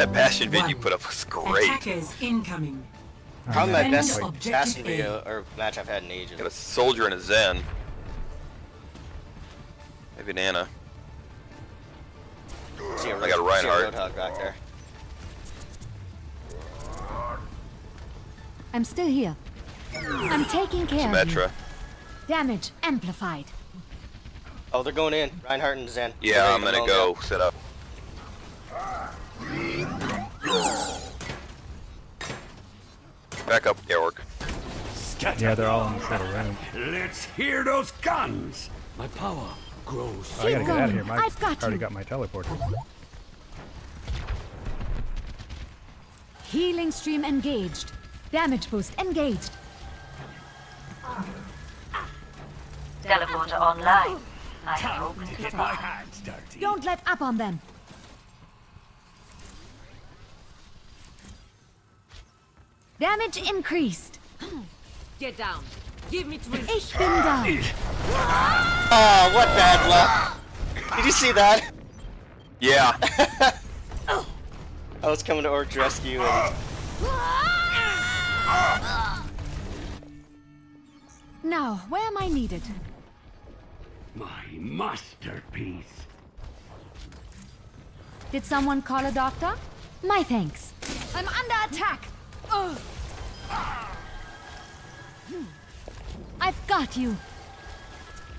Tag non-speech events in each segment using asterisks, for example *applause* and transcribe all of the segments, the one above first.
That Bastion vid you put up was great. Attackers incoming. Probably my Defend best objective A. video or match I've had in ages. Got a soldier and a Zen. Maybe Nana. See a, I got a see Reinhardt. Roadhog back there. I'm still here. I'm taking care of you. Symmetra. Damage amplified. Oh, they're going in. Reinhardt and Zen. Yeah, I'm gonna to go set up. Back up, Georg. Yeah, they're all in the little room. Let's hear those guns. My power grows. Oh, I gotta get out of here. going. My, I've got already you. got my teleporter. Healing stream engaged. Damage boost engaged. Teleporter online. I have opened the Get my hands dirty. Don't let up on them. Damage increased. Get down. Give me three. Ich bin down. Oh, ah, what bad luck! Did you see that? Yeah. *laughs* I was coming to Orc Rescue and Now, where am I needed? My masterpiece. Did someone call a doctor? My thanks. I'm under attack. Ugh. I've got you.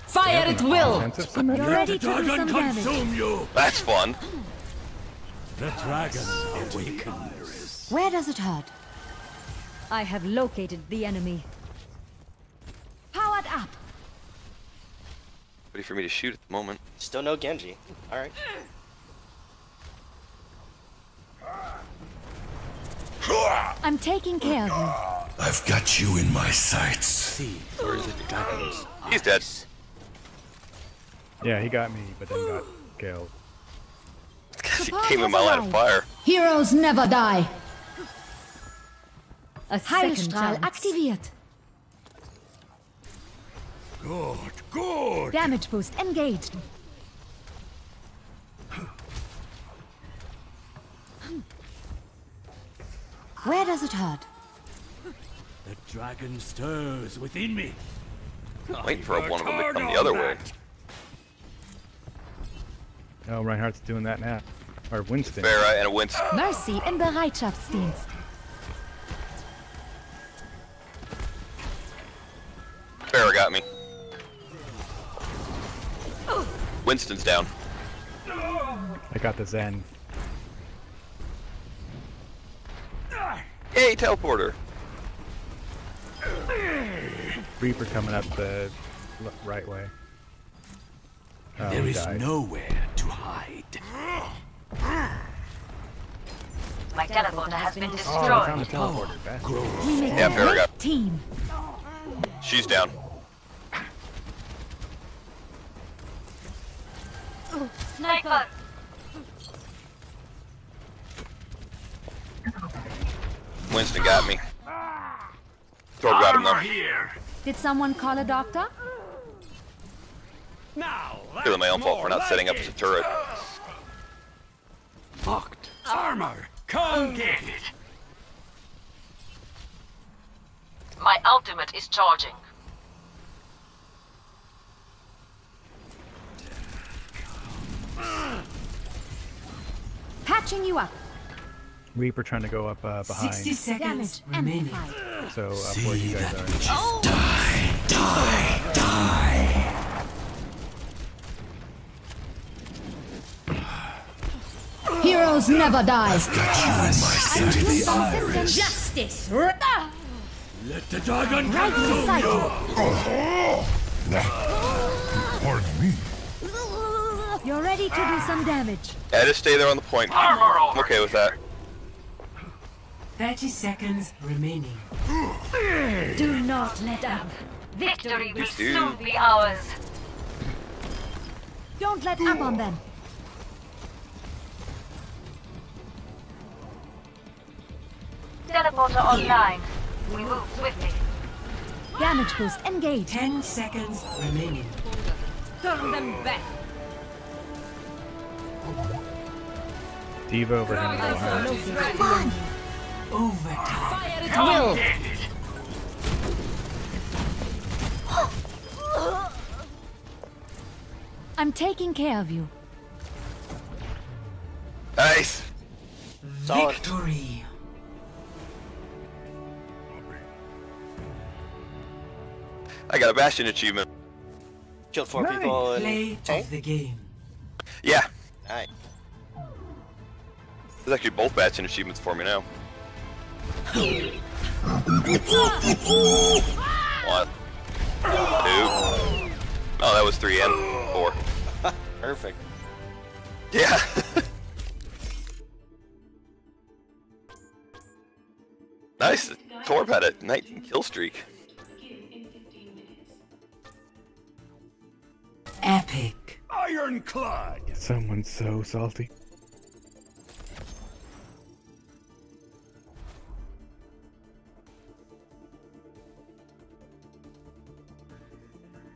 Fire at will. You're ready to do some damage. you. That's fun. The dragon awakens. Where does it hurt? I have located the enemy. Powered up. Ready for me to shoot at the moment. still no Genji. Alright. I'm taking care of you. I've got you in my sights. See through the dragon's He's dead. Yeah, he got me, but then got killed. he came in my line of fire. Heroes never die. A Heilstrahl aktiviert. Good, good. Damage boost engaged. Where does it hurt? The dragon stirs within me. I'm waiting for one of them to come the other way. Oh, Reinhardt's doing that now. Or Winston. Pharah and a Winston. Mercy im Bereitschaftsdienst. Pharah got me. Winston's down. I got the Zen. Yay, teleporter. Reaper coming up the right way. Oh, There he is died. nowhere to hide. My teleporter has been Oh, I found destroyed. the teleporter. Bastard. We make Yeah, a Pharah great team. She's down. Sniper! Winston got me. Thor got him though. here. Did someone call a doctor? Now. Feeling my own fault for not like setting up it. as a turret. Locked. Armor. Come get it. My ultimate is charging. Patching you up. Reaper trying to go up uh, behind. 60 seconds remaining. So up where you guys are. Oh. Die! Die! Die! Heroes never die. Got you in my sights. Justice. Let the dragon Right consume beside you. Pardon me. You're ready to do some damage. Yeah, just stay there on the point. I'm okay with that. 30 seconds remaining. Do not let up. Victory will soon be ours. Don't let up on them. Teleporter online. We move swiftly. Damage boost engage. 10 seconds remaining. Turn them back. D.Va over him. I have behind. located the Fire at will. I'm taking care of you. Nice. Victory. I got a Bastion achievement. Killed four Nice. people in Play tank. of the game. Yeah, Nice. there's actually both Bastion achievements for me now. One, two. Oh, that was three and four. *laughs* Perfect. Yeah. *laughs* nice. Torb had a 19 kill streak. Epic. Ironclad! Someone's so salty.